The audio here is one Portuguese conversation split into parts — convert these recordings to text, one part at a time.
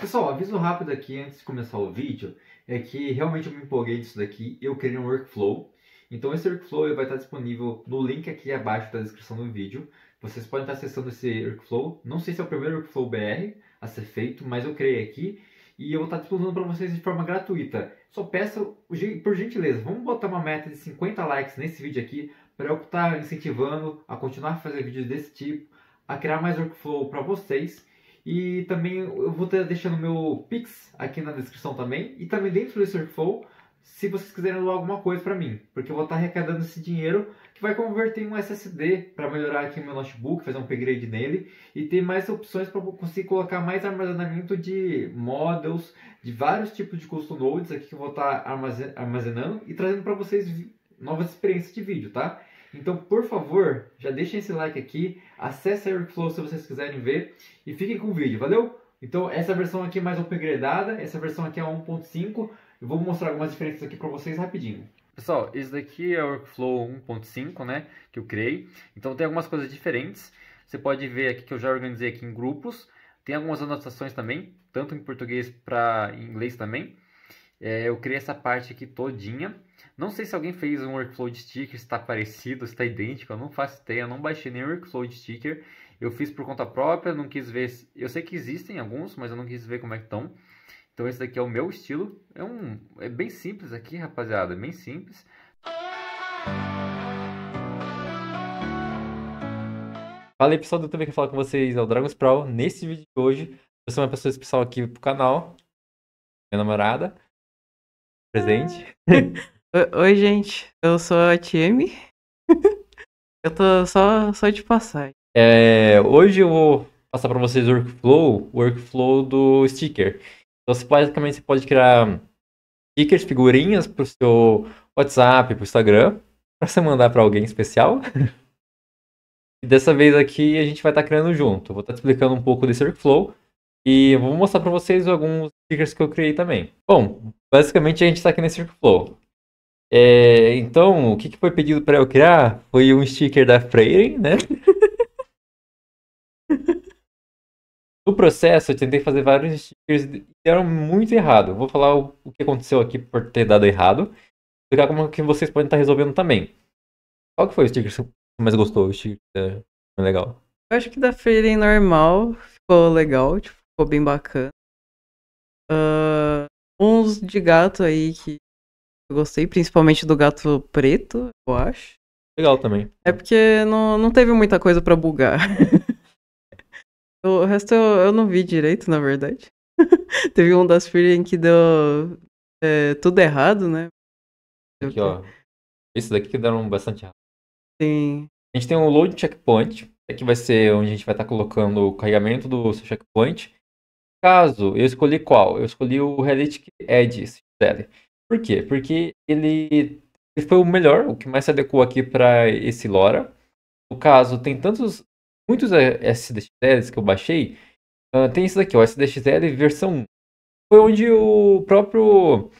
Pessoal, aviso rápido aqui antes de começar o vídeo, é que realmente eu me empolguei disso daqui, eu criei um workflow. Então esse workflow vai estar disponível no link aqui abaixo da descrição do vídeo. Vocês podem estar acessando esse workflow. Não sei se é o primeiro workflow BR a ser feito, mas eu criei aqui e eu vou estar disponibilizando para vocês de forma gratuita. Só peço, por gentileza, vamos botar uma meta de 50 likes nesse vídeo aqui para eu estar incentivando a continuar a fazer vídeos desse tipo, a criar mais workflow para vocês. E também eu vou estar deixando meu Pix aqui na descrição também. E também dentro desse workflow, se vocês quiserem doar alguma coisa para mim. Porque eu vou estar arrecadando esse dinheiro que vai converter em um SSD para melhorar aqui meu notebook, fazer um upgrade nele. E ter mais opções para conseguir colocar mais armazenamento de models, de vários tipos de custom nodes aqui que eu vou estar armazenando e trazendo para vocês novas experiências de vídeo, tá? Então, por favor, já deixem esse like aqui, acesse a Airflow se vocês quiserem ver e fiquem com o vídeo, valeu? Então, essa versão aqui é mais upgradada, essa versão aqui é 1.5, eu vou mostrar algumas diferenças aqui para vocês rapidinho. Pessoal, esse daqui é o Workflow 1.5, né, que eu criei. Então tem algumas coisas diferentes. Você pode ver aqui que eu já organizei aqui em grupos. Tem algumas anotações também, tanto em português para inglês também. É, eu criei essa parte aqui todinha. Não sei se alguém fez um workflow de sticker, se está parecido, se está idêntico, eu não faço ideia, eu não baixei nem workflow de sticker. Eu fiz por conta própria, não quis ver. Eu sei que existem alguns, mas eu não quis ver como é que estão. Então esse daqui é o meu estilo. É um é bem simples aqui, rapaziada, bem simples. Fala aí pessoal do YouTube que fala com vocês, é o Dragon Sprawl. Nesse vídeo de hoje, eu sou uma pessoa especial aqui pro canal. Minha namorada. Presente. Oi, gente. Eu sou a TM. eu tô só, só de passagem. É, hoje eu vou passar para vocês o workflow, o workflow do sticker. Então, você, basicamente, você pode criar stickers, figurinhas para o seu WhatsApp, para o Instagram, para você mandar para alguém especial. e dessa vez aqui a gente vai estar tá criando junto. Vou estar tá explicando um pouco desse workflow e vou mostrar para vocês alguns stickers que eu criei também. Bom, basicamente a gente está aqui nesse workflow. É, então, o que, que foi pedido para eu criar foi um sticker da Freire, né? no processo, eu tentei fazer vários stickers e deram muito errado. Vou falar o, o, que aconteceu aqui por ter dado errado. Explicar como que vocês podem estar resolvendo também. Qual que foi o sticker que você mais gostou? O sticker foi legal? Eu acho que da Freire normal ficou legal, tipo, ficou bem bacana. Uh, uns de gato aí que eu gostei, principalmente do gato preto, eu acho. Legal também. É porque não, não teve muita coisa para bugar. o resto eu, eu não vi direito, na verdade. teve um das Freeling que deu é, tudo errado, né? Aqui, ó. Esse daqui que deram bastante errado. Sim. A gente tem um load checkpoint. Aqui vai ser onde a gente vai estar colocando o carregamento do seu checkpoint. Caso eu escolhi qual? Eu escolhi o Realistic Edge CXL. Por quê? Porque ele, ele foi o melhor, o que mais se adequou aqui para esse LoRa. No caso, tem tantos, muitos SDXLs que eu baixei. Uh, tem esse daqui, o SDXL versão 1. Foi onde o próprio, o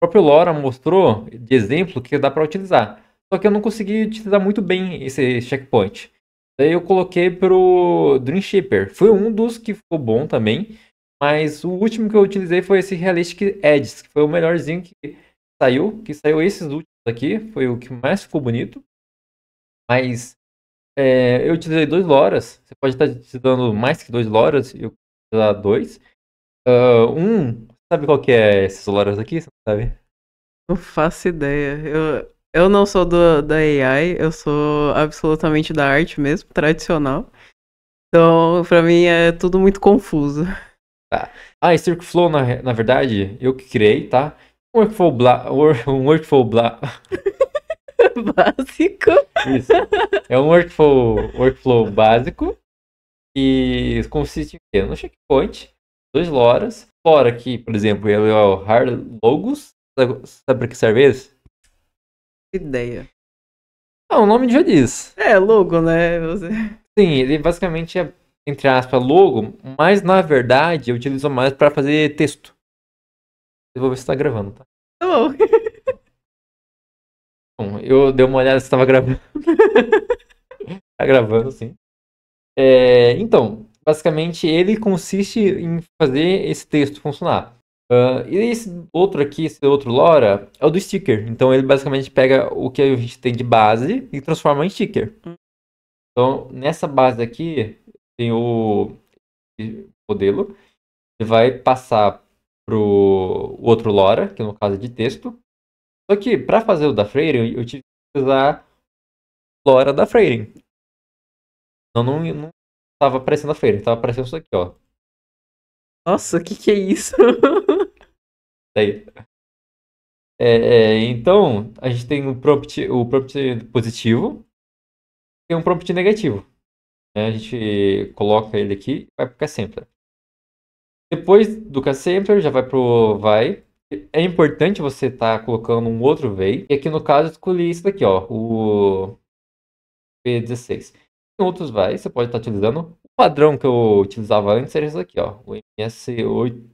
próprio LoRa mostrou de exemplo que dá para utilizar. Só que eu não consegui utilizar muito bem esse checkpoint. Daí eu coloquei pro Dreamshipper. Foi um dos que ficou bom também. Mas o último que eu utilizei foi esse Realistic Edges, que foi o melhorzinho que saiu. Que saiu esses últimos aqui, foi o que mais ficou bonito. Mas é, eu utilizei dois loras. Você pode estar utilizando mais que dois loras, eu utilizar dois. Uh, um, sabe qual que é esses loras aqui? Você sabe? Não faço ideia. Eu, eu não sou do, da AI, eu sou absolutamente da arte mesmo, tradicional. Então, pra mim é tudo muito confuso. Tá. Ah, esse workflow, na, na verdade, eu que criei, tá? Um workflow, bla, um workflow bla... básico. Isso. É um workflow, workflow básico e consiste em quê? No checkpoint, dois loras. Fora aqui, por exemplo, ele é o hard logos. Sabe, pra que serve esse? Ideia. Ah, o nome já diz. É, logo, né? Você... Sim, ele basicamente é entre aspas, logo, mas na verdade eu utilizo mais para fazer texto. Eu vou ver se está gravando, tá? Tá bom. bom. Eu dei uma olhada se estava gravando. tá gravando, sim. É, então, basicamente ele consiste em fazer esse texto funcionar. Uh, e esse outro aqui, esse outro LoRa, é o do sticker. Então ele basicamente pega o que a gente tem de base e transforma em sticker. Hum. Então nessa base aqui tem o modelo. Ele vai passar pro outro LoRa, que no caso é de texto. Só que para fazer o da Freire, eu tive que usar LoRa da Freire. Então não, não tava aparecendo a Freire, tava aparecendo isso aqui, ó. Nossa, o que que é isso? Daí. É, é, então, a gente tem o prompt, o prompt positivo e um prompt negativo. Né? A gente coloca ele aqui e vai para o Cassempler. Depois do Cassempler, já vai para o vai. É importante você estar tá colocando um outro VEI. E aqui no caso eu escolhi esse daqui, ó, o P16. Em outros vai, você pode estar tá utilizando padrão que eu utilizava antes era esse aqui, ó, o MS8.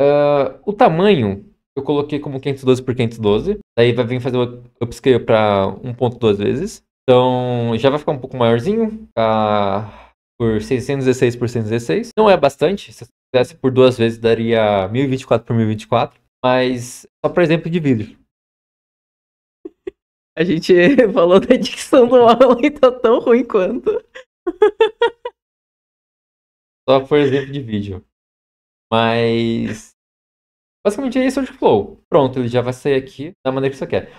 Uh, o tamanho eu coloquei como 512 por 512, daí vai vir fazer o upscale para 1.2 vezes. Então já vai ficar um pouco maiorzinho, uh, por 616 por 116. Não é bastante, se você fizesse por duas vezes daria 1024 por 1024, mas só para exemplo de vídeo. A gente falou da dicção do Alan e tá tão ruim quanto. Só por exemplo de vídeo. Mas. Basicamente é isso o Flow. Pronto, ele já vai sair aqui da maneira que você quer.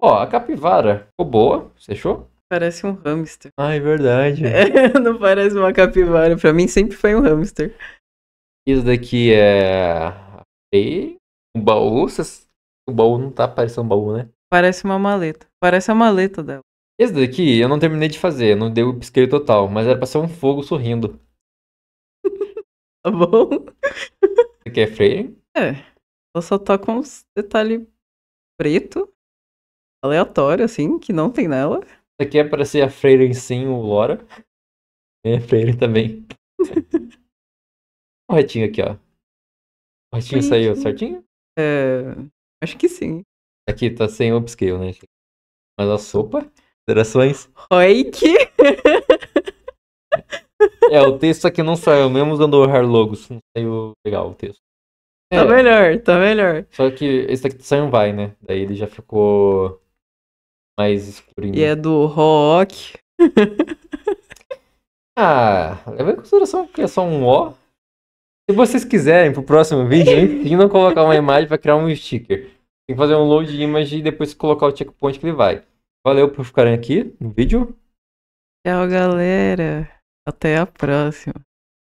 Ó, a capivara ficou boa, você achou? Parece um hamster. Ah, é verdade. É, não parece uma capivara. Pra mim sempre foi um hamster. Isso daqui é. E um baú. O baú não tá parecendo um baú, né? Parece uma maleta. Parece a maleta dela. Esse daqui eu não terminei de fazer, não deu o pisqueiro total, mas era pra ser um fogo sorrindo. tá bom? Você quer freio? É. Ela só tá com uns detalhes preto, aleatório, assim, que não tem nela. Isso aqui é pra ser a freira em si, o Lora. É a freira também. o retinho aqui, ó. O retinho saiu certinho? É. Acho que sim. Aqui tá sem upscale, né? Mas a sopa, considerações. Oike! é, o texto aqui não saiu, mesmo usando o Hard Logos, não saiu legal o texto. Tá é, tá melhor, tá melhor. Só que esse aqui saiu um vai, né? Daí ele já ficou mais escurinho. E é do rock. ah, leva em consideração que é só um O. Se vocês quiserem pro próximo vídeo, ensina colocar uma imagem para criar um sticker. Tem que fazer um load image e depois colocar o checkpoint que ele vai. Valeu por ficarem aqui no vídeo. Tchau, galera. Até a próxima.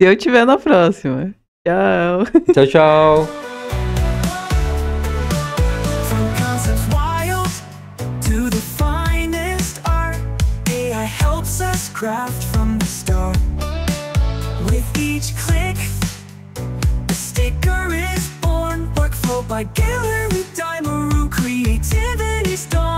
Se eu estiver na próxima. Tchau. Tchau, tchau. craft from the start. With each click, the sticker is born. Workflow by Gallery Daimaru, creativity's dawn